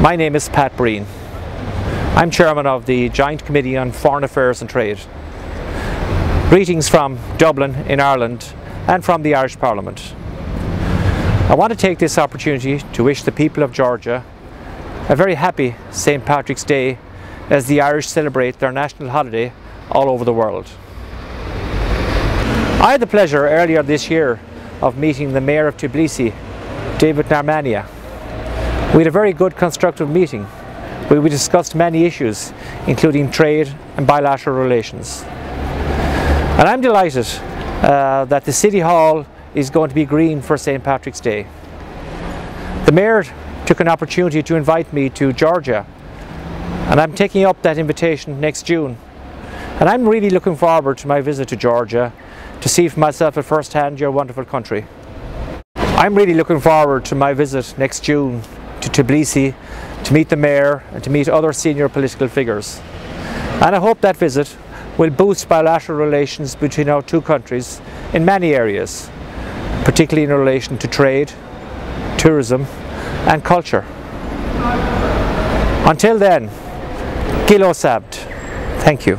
My name is Pat Breen. I'm chairman of the Joint Committee on Foreign Affairs and Trade. Greetings from Dublin in Ireland and from the Irish Parliament. I want to take this opportunity to wish the people of Georgia a very happy St. Patrick's Day as the Irish celebrate their national holiday all over the world. I had the pleasure earlier this year of meeting the Mayor of Tbilisi, David Narmania. We had a very good constructive meeting where we discussed many issues including trade and bilateral relations. And I'm delighted uh, that the City Hall is going to be green for St. Patrick's Day. The Mayor took an opportunity to invite me to Georgia and I'm taking up that invitation next June. And I'm really looking forward to my visit to Georgia to see for myself at first hand your wonderful country. I'm really looking forward to my visit next June to Tbilisi to meet the Mayor and to meet other senior political figures. And I hope that visit will boost bilateral relations between our two countries in many areas, particularly in relation to trade, tourism and culture. Until then, Kilo Sabt. Thank you.